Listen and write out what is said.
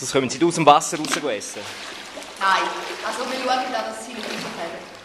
Sonst kommen sie aus dem Wasser raus essen. Nein, also wir schauen da, dass sie nicht rauskommen.